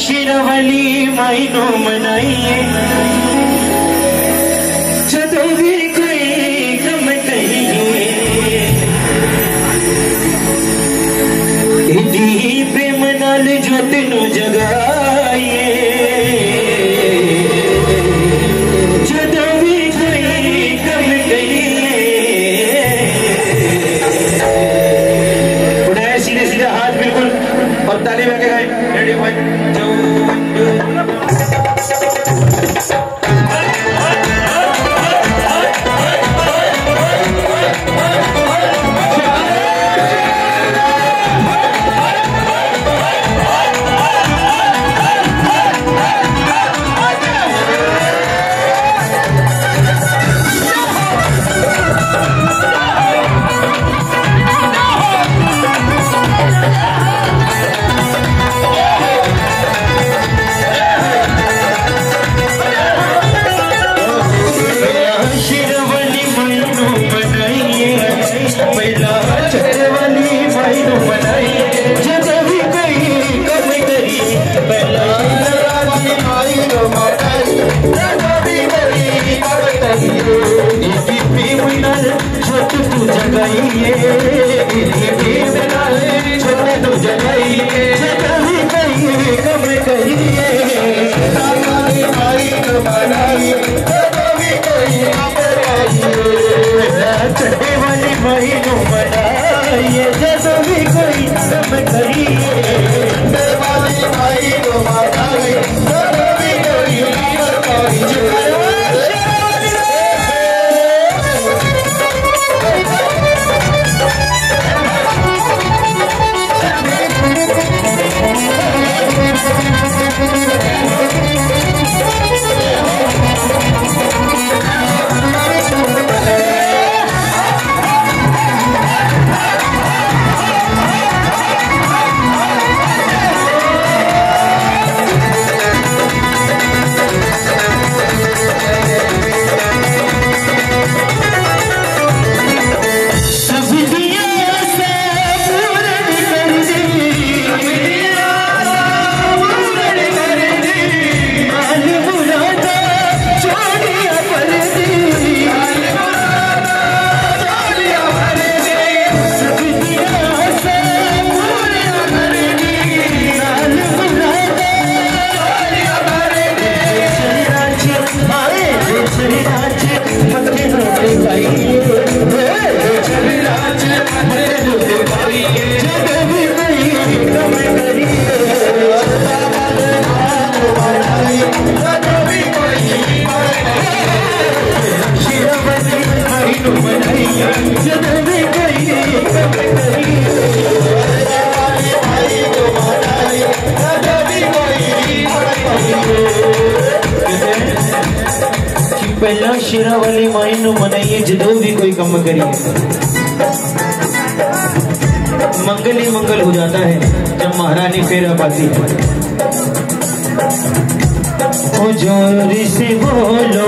शिरवली मायनो मनाइए। जदों फिर कोई गम नहीं प्रेम नाल जो तेनों जगा प्रेम नाल छोट तू जगाइए जब भी कोई कम करिए राज़ी आई रो माई जब भी कोई कम करिए चढ़े वाली माई नु बनाइए जब भी कोई कम करिए। वाली माई नु ਪਹਿਲਾਂ ਸ਼ੇਰਾਂ ਵਾਲੀ ਮਾਈ ਨੂੰ ਮਨਾਈਏ ਜਦੋਂ ਵੀ ਕੋਈ ਕੰਮ ਕਰੀਏ मंगल ही मंगल हो जाता है जब महारानी फेरा पाती है ओ जोर से बोलो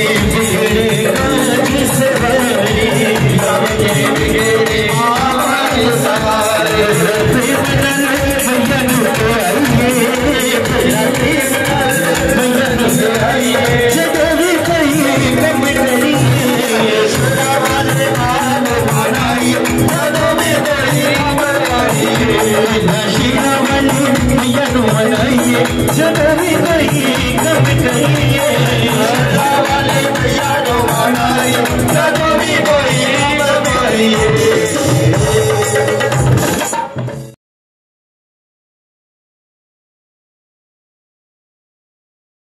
Give